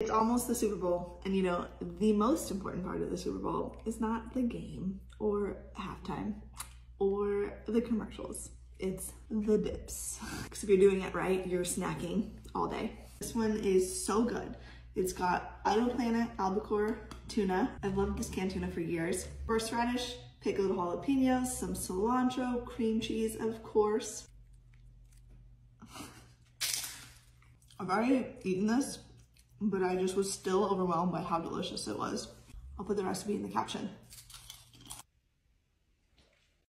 It's almost the Super Bowl, and you know, the most important part of the Super Bowl is not the game or halftime or the commercials. It's the dips. Because if you're doing it right, you're snacking all day. This one is so good. It's got Wild Planet albacore tuna. I've loved this canned tuna for years. Horseradish, pickled jalapenos, some cilantro, cream cheese, of course. I've already eaten this, but I just was still overwhelmed by how delicious it was. I'll put the recipe in the caption.